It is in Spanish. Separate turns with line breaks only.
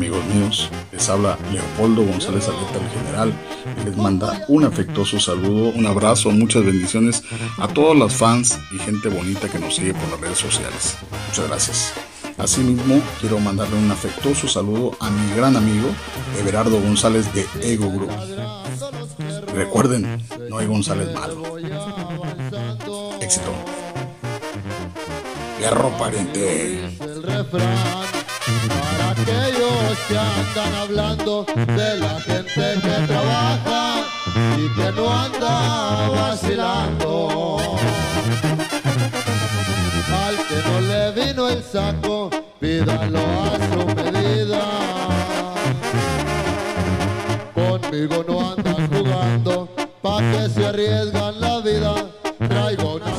les habla Leopoldo González Aleta, el general. les manda un afectuoso saludo, un abrazo, muchas bendiciones a todos los fans y gente bonita que nos sigue por las redes sociales. Muchas gracias. Asimismo, quiero mandarle un afectuoso saludo a mi gran amigo Everardo González de Ego Group. Recuerden, no hay González malo. Éxito. Guerro pariente.
Para aquellos que andan hablando de la gente que trabaja y que no anda vacilando. Al que no le vino el saco, pídalo a su medida. Conmigo no andan jugando, pa' que se arriesgan la vida. Traigo una